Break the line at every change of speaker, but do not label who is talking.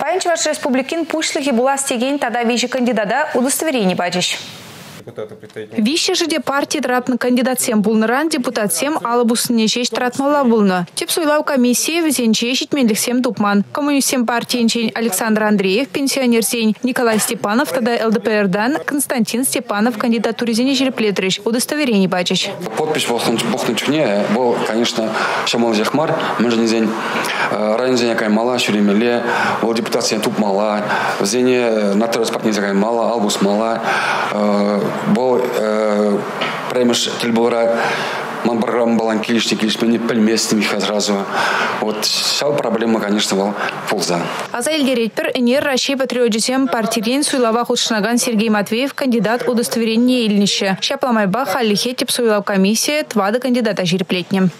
Паянчы ваш республикин пушлыхи була стеген тада вижи кандидата удостоверение бачыш.
Вище жиде партии тратны кандидат сем булныран депутат сем алыбусыне шеш тратмала булны. Теп сойлау комиссии везенче шитменлік сем тупман. Коммунист сем партиенчен Александр Андреев, пенсионер сень Николай Степанов, тогда ЛДПРдан Константин Степанов кандидатуризене жереплетрич. Удостоверение бачыш.
Подпись бохнычне, был, конечно, шамал жахмар, мы же не день район зене кай мала, шуремеле, ол депутация туп мала, зене натурас партия мала, бұл праймыш тіл болара ман программа балан келишти келишмени пілместім их сразу вот вся проблема конечно был пулза
аза илгеретпір энер рашей патриотизм партирен суйлава худшынаган сергей матвеев кандидат удостоверение илнище шапламайба халлихе тип суйлау комиссия твады кандидата жерплетнем